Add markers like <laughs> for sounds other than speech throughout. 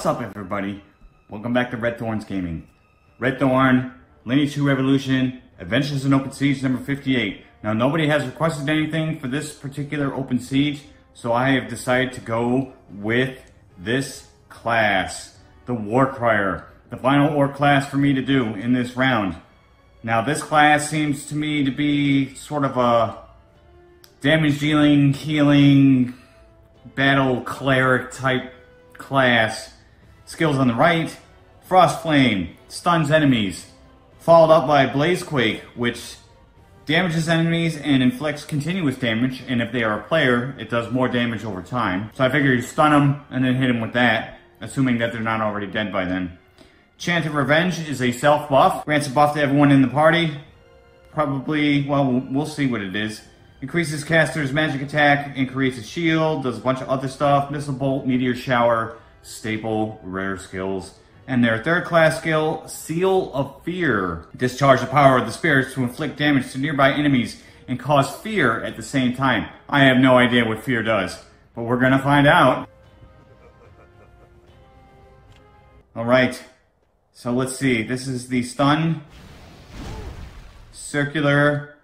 What's up, everybody? Welcome back to Redthorn's Gaming. Redthorn, Lineage 2 Revolution, Adventures in Open Siege number 58. Now, nobody has requested anything for this particular Open Siege, so I have decided to go with this class, the Warcryer, the final Orc class for me to do in this round. Now, this class seems to me to be sort of a damage dealing, healing, battle cleric type class. Skills on the right, Frost Flame, stuns enemies, followed up by Blazequake, which damages enemies and inflicts continuous damage, and if they are a player, it does more damage over time. So I figure you stun them and then hit them with that, assuming that they're not already dead by then. Chant of Revenge is a self buff, grants a buff to everyone in the party. Probably, well, we'll see what it is. Increases caster's magic attack a shield, does a bunch of other stuff. Missile Bolt, Meteor Shower, staple, rare skills. And their third class skill, Seal of Fear. Discharge the power of the spirits to inflict damage to nearby enemies and cause fear at the same time. I have no idea what fear does, but we're gonna find out. <laughs> Alright, so let's see. This is the stun. Circular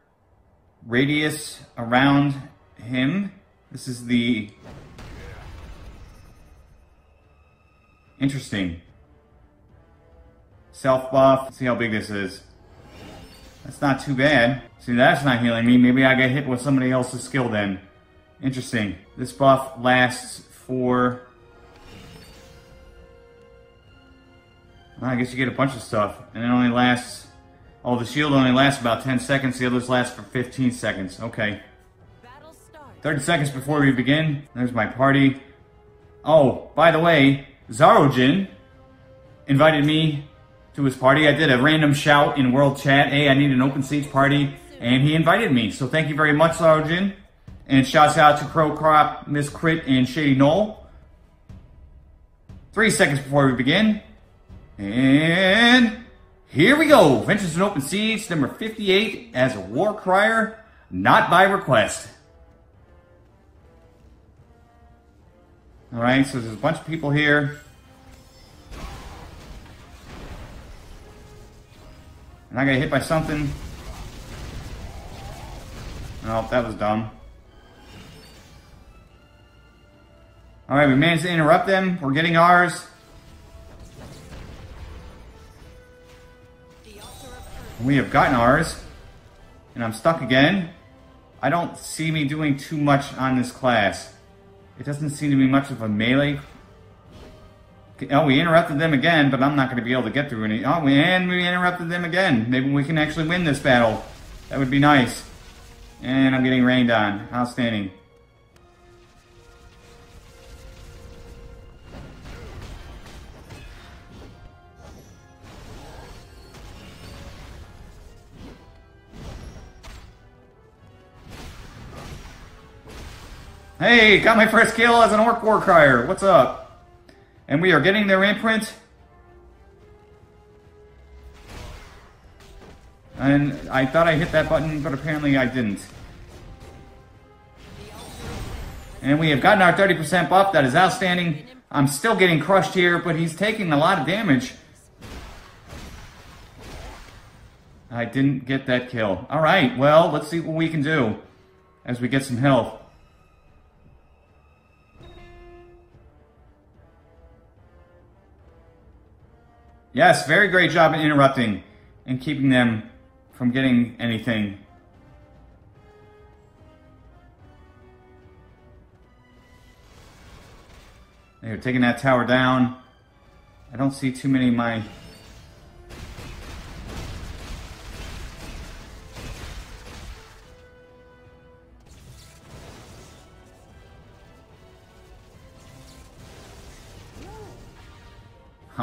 radius around him. This is the interesting self buff. See how big this is. That's not too bad. See, that's not healing me. Maybe I get hit with somebody else's skill then. Interesting. This buff lasts for... Well, I guess you get a bunch of stuff. And it only lasts Oh, the shield only lasts about 10 seconds. The others last for 15 seconds. Okay. 30 seconds before we begin. There's my party. Oh, by the way, Zarojin invited me to his party. I did a random shout in World Chat. Hey, I need an open seats party. And he invited me. So thank you very much, Zarojin. And shouts out to Crow Crop, Miss Crit, and Shady Knoll. Three seconds before we begin. And here we go. Ventures in Open Siege, number 58, as a Warcryer, not by request. Alright, so there's a bunch of people here. And I got hit by something. Oh, that was dumb. Alright, we managed to interrupt them. We're getting ours. We have gotten ours. And I'm stuck again. I don't see me doing too much on this class. It doesn't seem to be much of a melee. Oh, we interrupted them again, but I'm not going to be able to get through any... Oh, and we interrupted them again. Maybe we can actually win this battle. That would be nice. And I'm getting rained on. Outstanding. Hey, got my first kill as an Orc Warcryer. What's up? And we are getting their imprint. And I thought I hit that button, but apparently I didn't. And we have gotten our 30% buff. That is outstanding. I'm still getting crushed here, but he's taking a lot of damage. I didn't get that kill. All right, well, let's see what we can do as we get some health. Yes, very great job in interrupting and keeping them from getting anything. They're taking that tower down. I don't see too many of my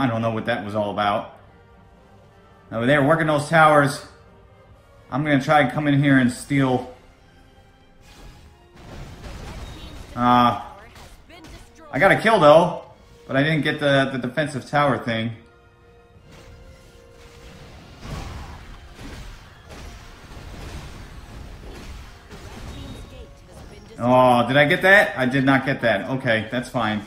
I don't know what that was all about. They were working those towers. I'm to try and come in here and steal. Uh, I got a kill though, but I didn't get the, the defensive tower thing. Oh, did I get that? I did not get that. Okay, that's fine.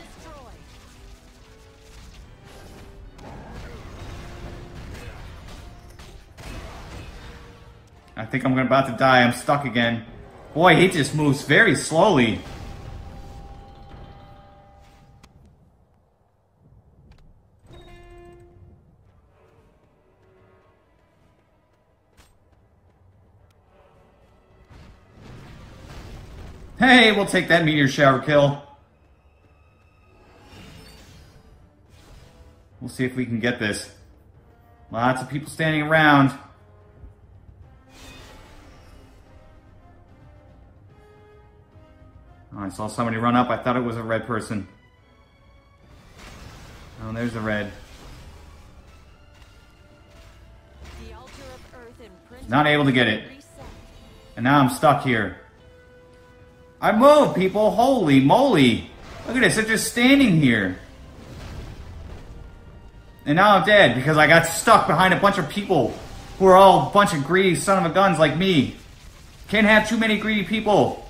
I think I'm about to die. I'm stuck again. Boy, he just moves very slowly. Hey, we'll take that meteor shower kill. We'll see if we can get this. Lots of people standing around. Oh, I saw somebody run up. I thought it was a red person. Oh, there's the red. Not able to get it. And now I'm stuck here. I moved, people. Holy moly. Look at this. They're just standing here. And now I'm dead because I got stuck behind a bunch of people who are all a bunch of greedy son of a guns like me. Can't have too many greedy people.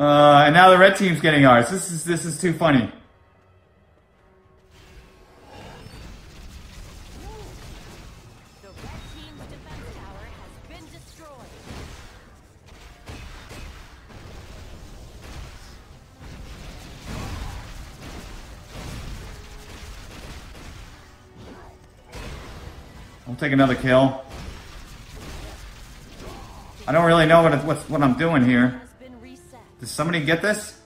Uh, and now the red team's getting ours. This is this is too funny. I'll take another kill. I don't really know what, what, what I'm doing here. Does somebody get this?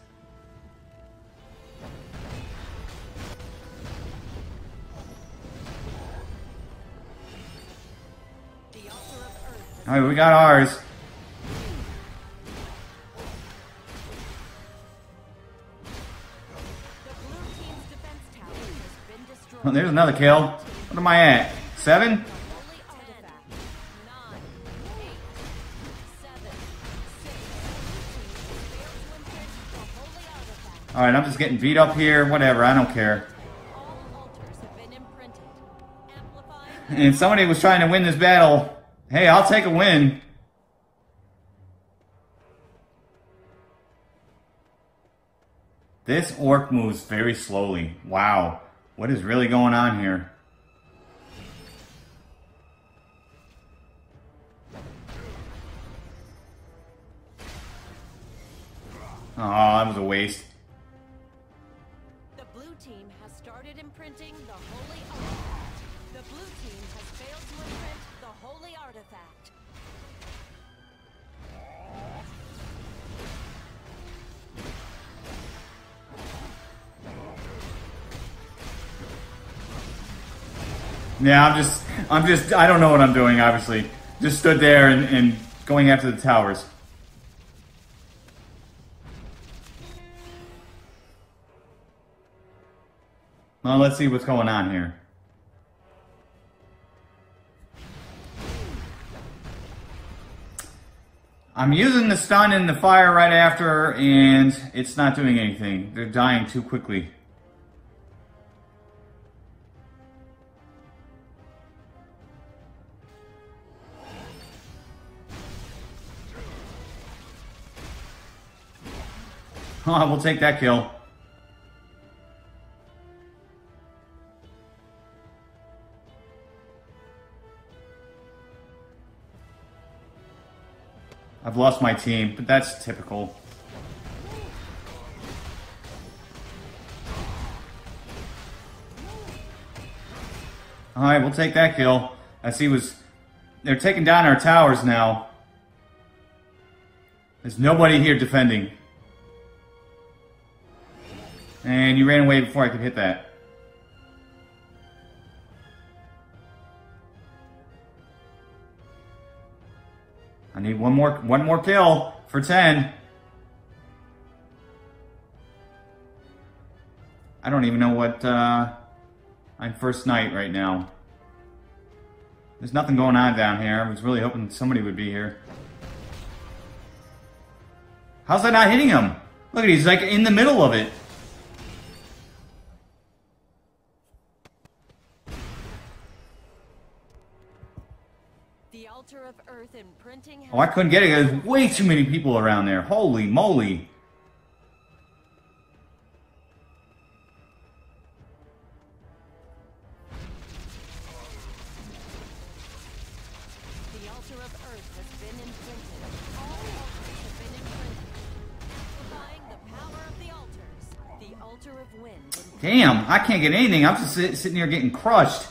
Alright, we got ours. Oh, there's another kill. What am I at? Seven? Alright, I'm just getting beat up here. Whatever, I don't care. And somebody was trying to win this battle. Hey, I'll take a win. This orc moves very slowly. Wow. What is really going on here? Oh, that was a waste. Yeah, I'm just, I'm just, I don't know what I'm doing, obviously. Just stood there and, and going after the towers. Well, let's see what's going on here. I'm using the stun and the fire right after, and it's not doing anything. They're dying too quickly. We'll take that kill. I've lost my team, but that's typical. Alright, we'll take that kill. I see was... They're taking down our towers now. There's nobody here defending. And you ran away before I could hit that. I need one more one more kill for 10. I don't even know what uh, I'm first night right now. There's nothing going on down here. I was really hoping somebody would be here. How's that not hitting him? Look at he's like in the middle of it. Oh, I couldn't get it. There's way too many people around there. Holy moly. altar of Earth has been imprinted. All altars have been imprinted. Amplifying the power of the altars. The altar of wind. Damn, I can't get anything. I'm just sit, sitting here getting crushed.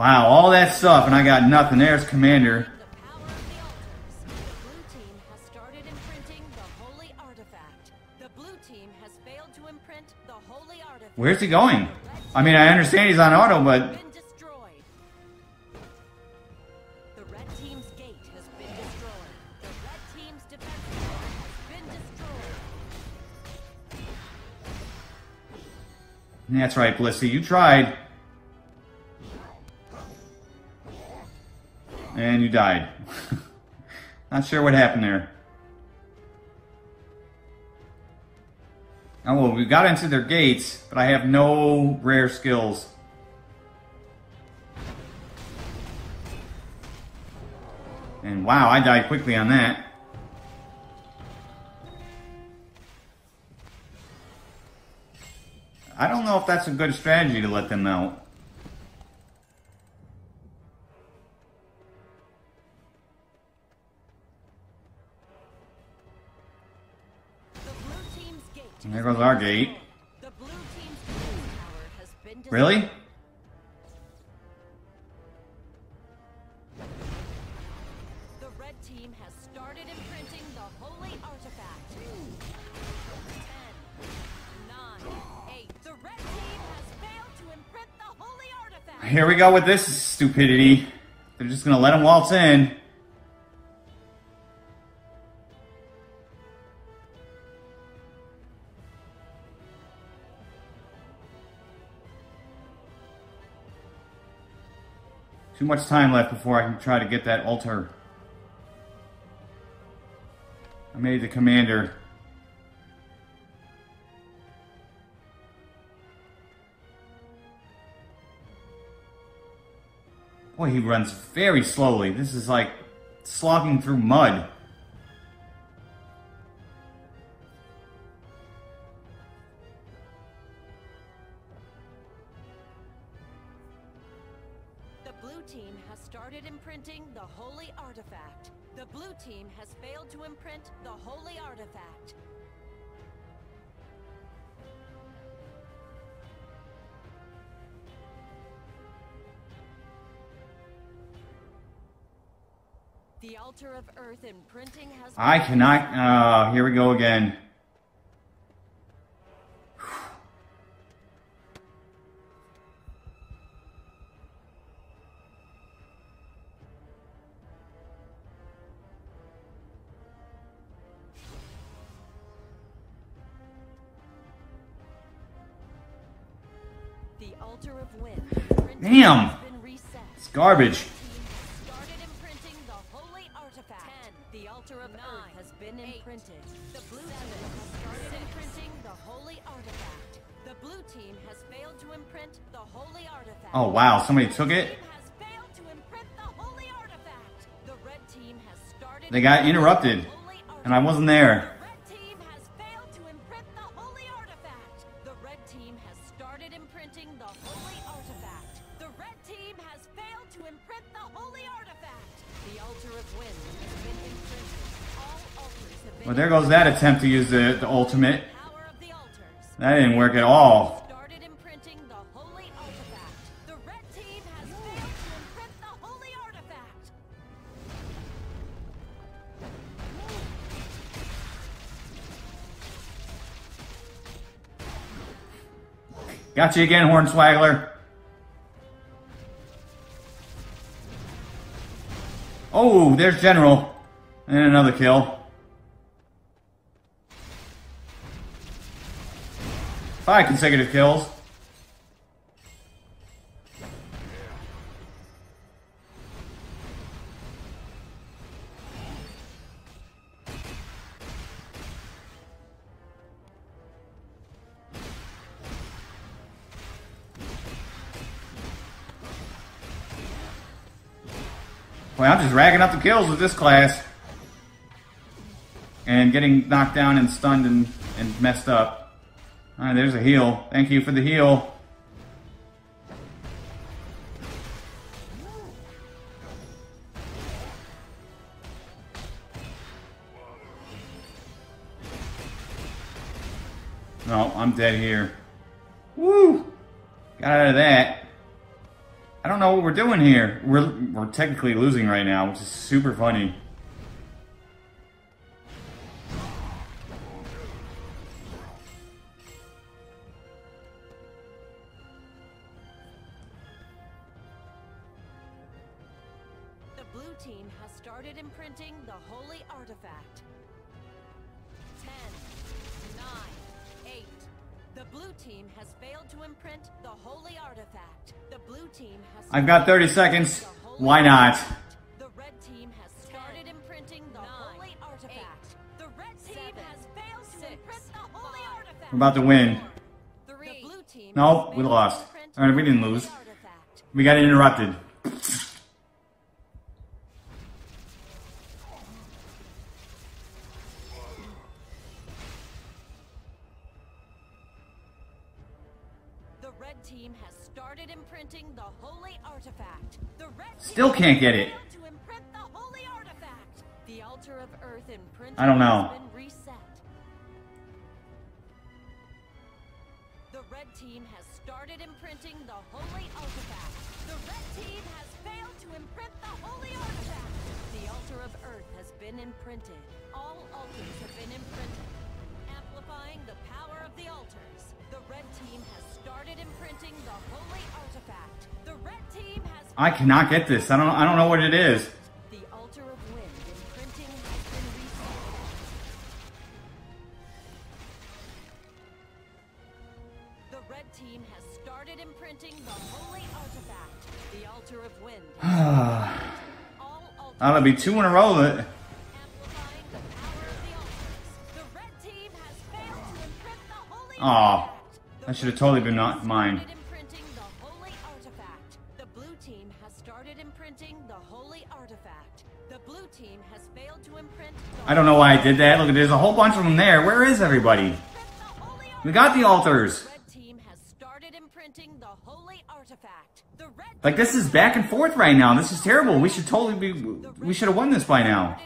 Wow, all that stuff, and I got nothing. There's Commander. the power of the altars. The blue team has started imprinting the holy artifact. The blue team has failed to imprint the holy artifact. Where's he going? I mean, I understand he's on auto, but been destroyed. The red team's gate has been destroyed. The red team's defense tower has been destroyed. that's right, Blissey. You tried. And you died. <laughs> Not sure what happened there. Oh, well, we got into their gates, but I have no rare skills. And wow, I died quickly on that. I don't know if that's a good strategy to let them out. To goes our gate. Really? Here we go with this stupidity. They're just gonna let him waltz in. Much time left before I can try to get that altar. I made the commander. Boy, he runs very slowly. This is like slogging through mud. Failed to imprint the holy artifact. The altar of earth imprinting has I cannot. Uh, here we go again. Damn. has been reset. It's garbage. started imprinting the holy artifact. Ten. The altar of nine has been imprinted. The blue team has started imprinting the holy artifact. The blue team has failed to imprint the holy artifact. Oh wow, somebody took it. team has failed to imprint the holy artifact. The red team has started. They got interrupted, and I wasn't there. Have been Well, there goes that attempt to use the, the ultimate. power of the altars. That didn't work at all. Started imprinting the holy artifact. The red team has failed to imprint the holy artifact. Got you again, Hornswaggler. Oh, there's General. And another kill. Five consecutive kills. Boy, I'm just racking up the kills with this class. And getting knocked down and stunned and, and messed up. Alright, there's a heal. Thank you for the heal. No, I'm dead here. Woo! Got out of that. I don't know what we're doing here. We're, we're technically losing right now, which is super funny. I've got 30 seconds. Why not? The red team has started imprinting the holy artifact. The red team has failed to imprint the holy artifact. We're about to win. Three. The blue team No, has we lost. to imprint Alright, we didn't lose. We got interrupted. Still can't get it. failed To imprint the holy artifact. The altar of earth imprinting I don't know. has been reset. The red team has started imprinting the holy artifact. The red team has failed to imprint the holy artifact. The altar of earth has been imprinted. I cannot get this. I don't I don't know what it is. the altar of wind imprinting has been. The red team has started imprinting the holy artifact. The altar of wind. <sighs> That'll be two in a row that amplifying the power of the altars. The red team has failed to imprint the holy Aw. That should have totally been not mine. the. The blue team has started imprinting the holy artifact. The blue team has failed to imprint I don't know why I did that. Look, there's a whole bunch of them there. Where is everybody? imprint the holy We got the altars. The red team has started imprinting the holy artifact. The red Like this is back and forth right now. This is terrible. We should totally be. We should have won this by now.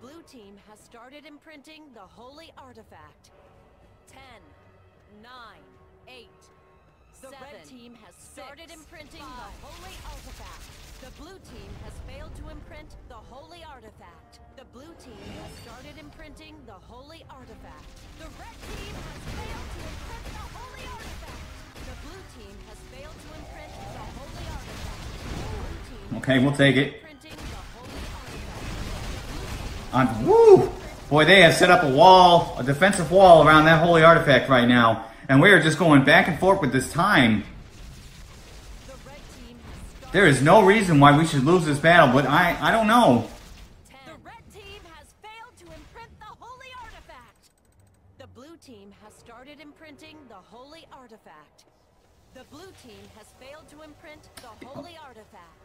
Blue team has started imprinting the holy artifact. 10, 9, 8. The red team has started imprinting the holy artifact. The blue team has failed to imprint the holy artifact. The blue team has started imprinting the holy artifact. The red team has failed to imprint the holy artifact. The blue team has failed to imprint the holy artifact. The blue team Okay, we'll take it. On woo! Boy, they have set up a wall, a defensive wall around that holy artifact right now, and we are just going back and forth with this time. There is no reason why we should lose this battle, but I I don't know. The red team has failed to imprint the holy artifact. The blue team has started imprinting the holy artifact. The blue team has failed to imprint the holy artifact.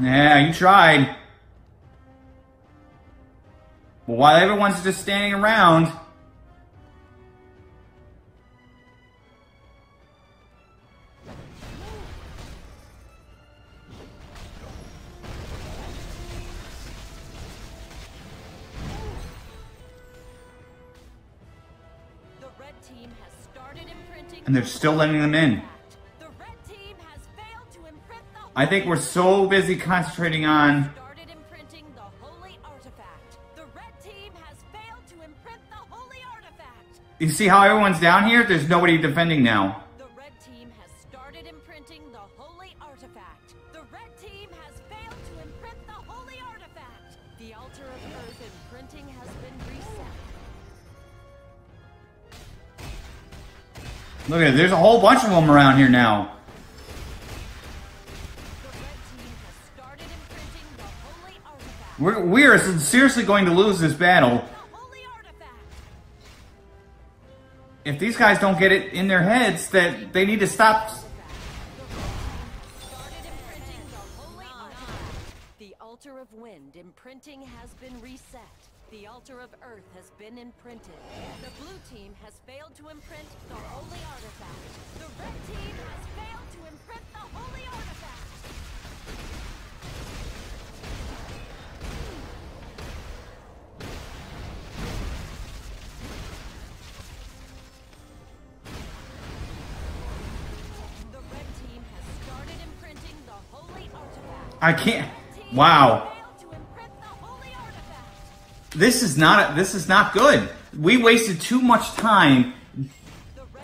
Yeah, you tried. But while everyone's just standing around, The red team has started imprinting and they're still letting them in. I think we're so busy concentrating on started imprinting the holy artifact. The red team has failed to imprint the holy artifact. You see how everyone's down here? There's nobody defending now. The red team has started imprinting the holy artifact. The red team has failed to imprint the holy artifact. The altar of earth imprinting has been reset. Look at it, there's a whole bunch of them around here now. We're, we are seriously going to lose this battle if these guys don't get it in their heads that they need to stop. The altar of wind imprinting has been reset. The altar of earth has been imprinted. The blue team has failed to imprint the holy artifact. The red team has failed to imprint the holy artifact. I can't. Wow. This is not this is not good. We wasted too much time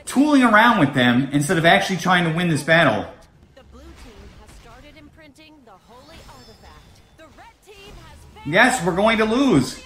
tooling around with them instead of actually trying to win this battle. Yes, we're going to lose.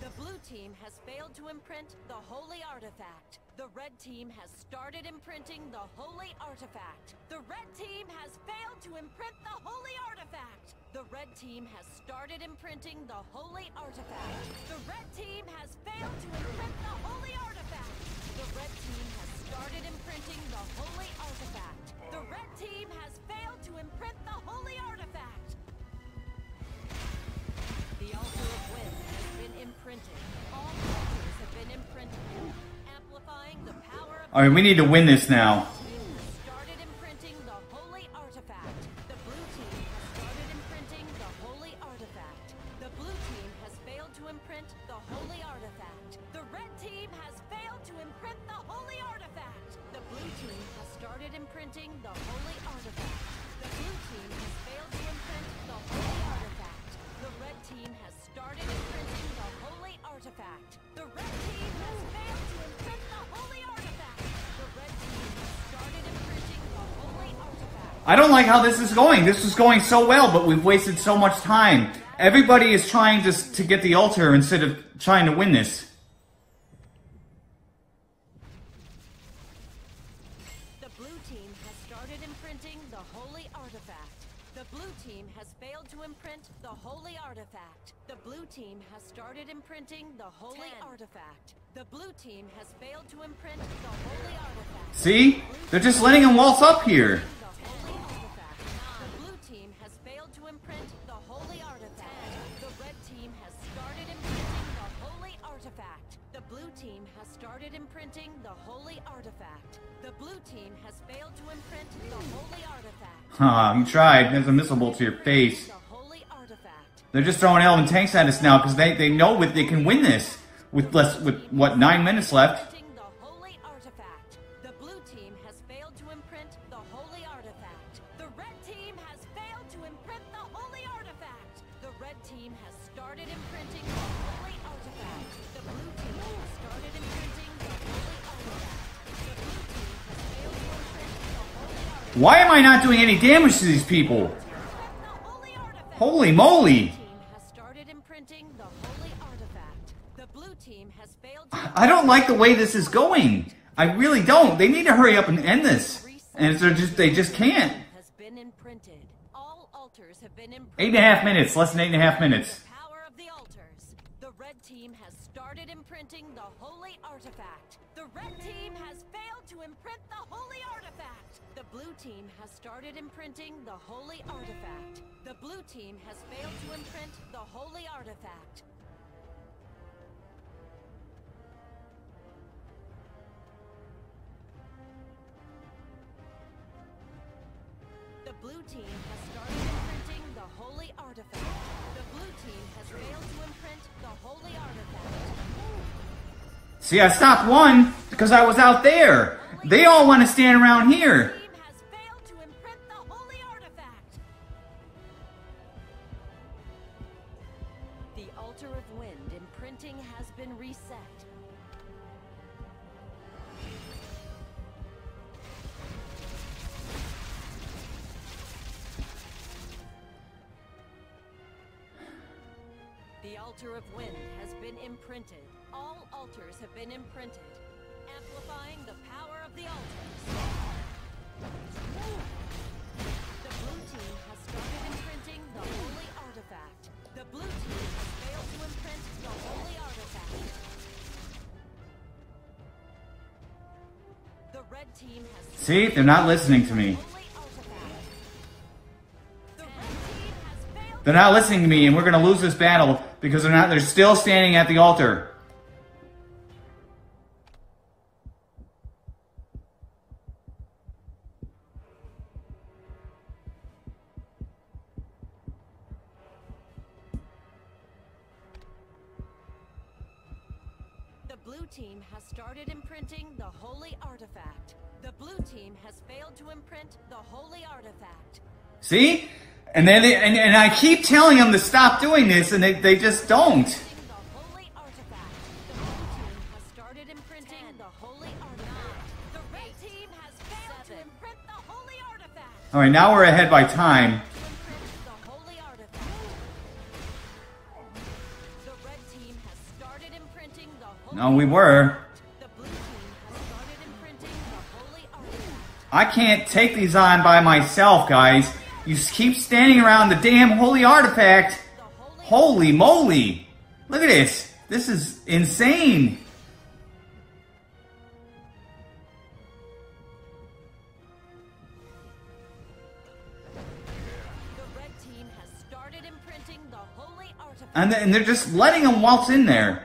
The blue team has failed to imprint the holy artifact. The red team has started imprinting the holy artifact. The red team has failed to imprint the holy artifact. The red team has started imprinting the holy artifact. The red team has failed to imprint the holy artifact. The red team has started imprinting the holy artifact. The red team has failed to imprint the holy artifact. The altar of wind has been imprinted. All altars have been imprinted, amplifying the power of right, we need to win this now. Imprinting the holy artifact. The blue team has failed to imprint the holy artifact. The red team has started imprinting the holy artifact. The red team has failed to imprint the holy artifact. The red team has started imprinting the holy artifact. I don't like how this is going. This is going so well, but we've wasted so much time. Everybody is trying to to get the altar instead of trying to win this. Artifact. The blue team has started imprinting the holy artifact. The blue team has failed to imprint the holy artifact. See? They're just letting him waltz up here. The holy artifact. The blue team has failed to imprint the holy artifact. The red team has started imprinting the holy artifact. The blue team has started imprinting the holy artifact. The blue team has failed to imprint the holy artifact. Huh, you tried. There's a missile bolt to your face. The holy artifact. They're just throwing elven tanks at us now because they, they know that they can win this with less with what nine minutes left. The holy artifact. The blue team has failed to imprint the holy artifact. The red team has failed to imprint the holy artifact. The red team has started imprinting the holy artifact. The blue team has started imprinting the holy artifact. The blue team has failed to imprint the holy artifact. Why am I not doing any damage to these people? Holy moly! team has started imprinting the holy artifact. The blue team has failed to I don't like the way this is going. I really don't. They need to hurry up and end this. And they're just they just can't. has been imprinted. All altars have been imprinted. Eight and a half minutes, less than eight and a half minutes. Power of the altars. The red team has started imprinting the holy artifact. The red team has failed to imprint the holy artifact. The blue team has started imprinting the holy artifact. The blue team has failed to imprint the holy artifact. The blue team has started the holy artifact. The blue team has failed to imprint the holy artifact. See, I stopped one because I was out there. They all want to stand around here. See, they're not listening to me. They're not listening to me, and we're gonna lose this battle because they're not. They're still standing at the altar. See, and then they, and, and I keep telling them to stop doing this, and they, they just don't. All right, now we're ahead by time. No, we were. I can't take these on by myself, guys. You keep standing around the damn holy artifact. Holy moly! Look at this. This is insane. And, and they're just letting them waltz in there.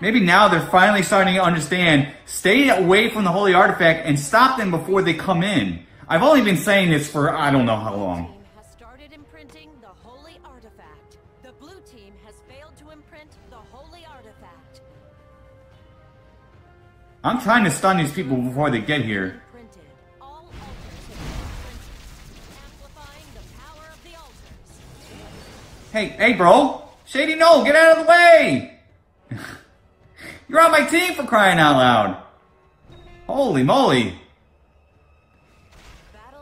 Maybe now they're finally starting to understand. Stay away from the holy artifact and stop them before they come in. I've only been saying this for I don't know how long. has started imprinting the holy artifact. The blue team has failed to imprint the holy artifact. I'm trying to stun these people before they get here. Imprinted. All altars have been imprinted. Amplifying the power of the altars. Hey, hey, bro. Shady, no, get out of the way. <laughs> You're on my team for crying out loud. Holy moly.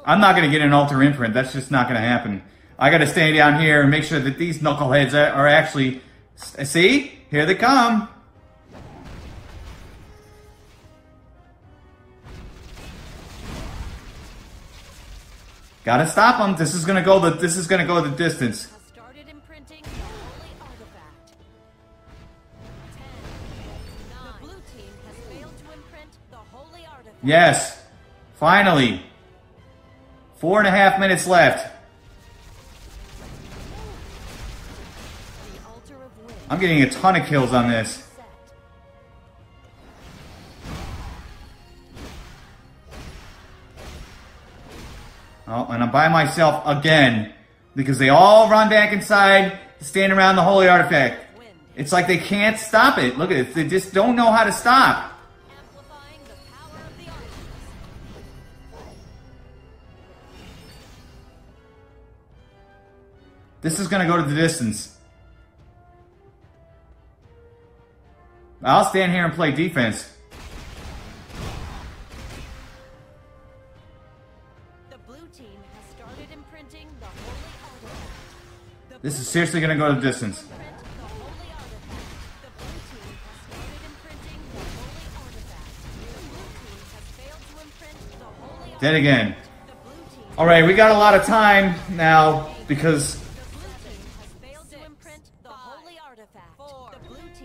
I'm not going to get an altar imprint. That's just not going to happen. I got to stay down here and make sure that these knuckleheads are are actually. See? Here they come. Gotta stop them. This is gonna go the. This is gonna go the distance. has started imprinting the holy artifact. Ten. Nine. The blue team has failed to imprint the holy artifact. Yes. Finally. Four and a half minutes left. I'm getting a ton of kills on this. Oh, and I'm by myself again because they all run back inside to stand around the holy artifact. It's like they can't stop it. Look at it. They just don't know how to stop. This is going to go to the distance. I'll stand here and play defense. The blue team has started imprinting the holy. The This is seriously going to go to the distance. imprint the holy artifact. The blue team has started imprinting the holy artifact. The blue team has failed to imprint the holy Dead again. The blue team All right, we got a lot of time now because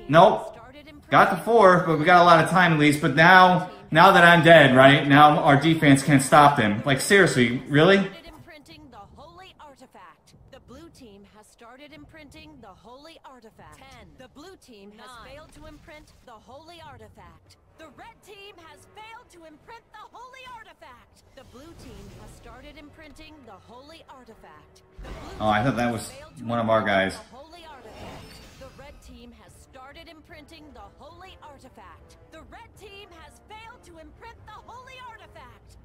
Nope. has started imprinting got the four, but we got a lot of time at least. But now, now that I'm dead, right now our defense can't stop them. Like seriously, really? started imprinting the holy artifact. Blue team has started imprinting the holy artifact. Ten. The blue team has failed to imprint the holy artifact. The red team has failed to imprint the holy artifact. The blue team has started imprinting the holy artifact. The blue Oh, I thought that was has failed to one of our imprint guys. The red team has started imprinting the holy artifact. The red team has failed to imprint the holy artifact.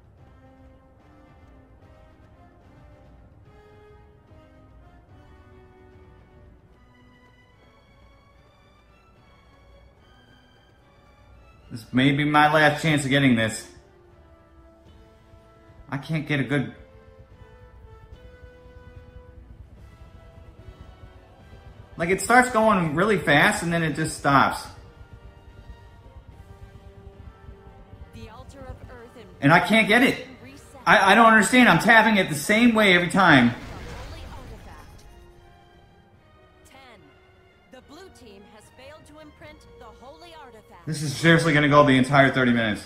This may be my last chance of getting this. I can't get a good. Like it starts going really fast and then it just stops. The altar of earth and I can't get it. I, I don't understand. I'm tapping it the same way every time. The holy artifact. Ten. The blue team has failed to imprint the holy artifact. This is seriously gonna go the entire 30 minutes.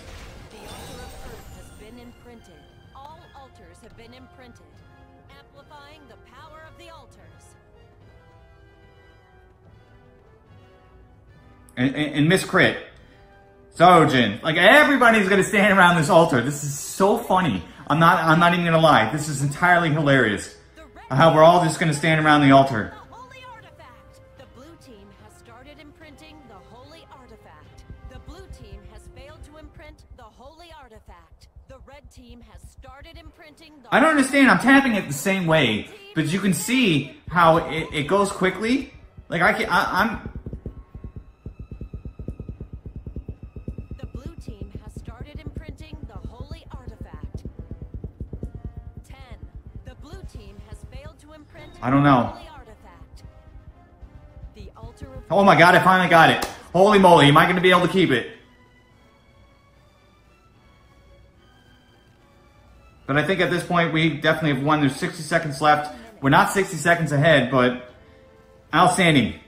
And, and, and Miss Crit, Sojin, like everybody's gonna stand around this altar. This is so funny. I'm not. I'm not even gonna lie. This is entirely hilarious. How we're all just gonna stand around the altar. The holy artifact! The blue team has started imprinting the holy artifact. The blue team has failed to imprint the holy artifact. The red team started imprinting I don't understand. I'm tapping it the same way, but you can see how it, it goes quickly. Like I can. I, I'm. I don't know. Oh my god! I finally got it. Holy moly! Am I gonna be able to keep it? But I think at this point we definitely have won. There's 60 seconds left. We're not 60 seconds ahead, but outstanding.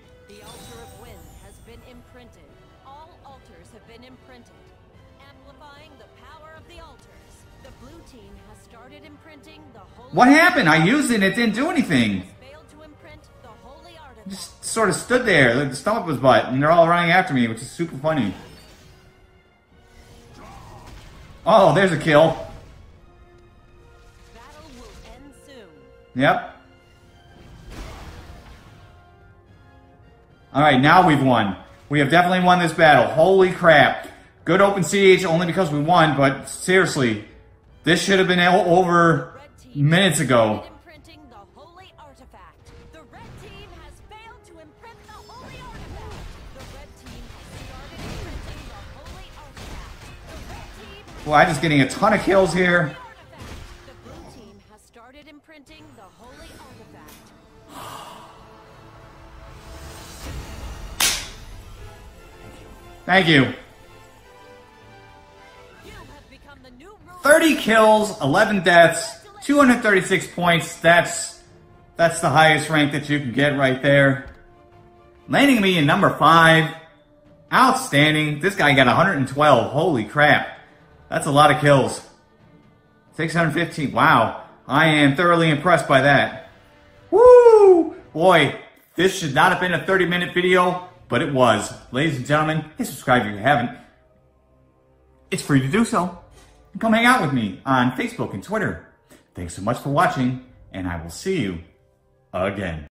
What happened? I used it and it didn't do anything. Just sort of stood there, like the stomach was butt, and they're all running after me, which is super funny. Oh, there's a kill. Yep. All right, now we've won. We have definitely won this battle. Holy crap. Good open siege only because we won, but seriously, this should have been over minutes ago. started imprinting the holy artifact. The red team has failed to imprint the holy artifact. The red team has started imprinting the holy artifact. The red team has Well, I'm just getting a ton of kills here. The blue team has started imprinting the holy artifact. Thank you. You have become the new 30 kills, 11 deaths, 236 points. That's that's the highest rank that you can get right there. Landing me in number 5. Outstanding. This guy got 112. Holy crap. That's a lot of kills. 615. Wow. I am thoroughly impressed by that. Woo! Boy, this should not have been a 30 minute video, but it was. Ladies and gentlemen, hit subscribe if you haven't. It's free to do so. Come hang out with me on Facebook and Twitter. Thanks so much for watching, and I will see you again.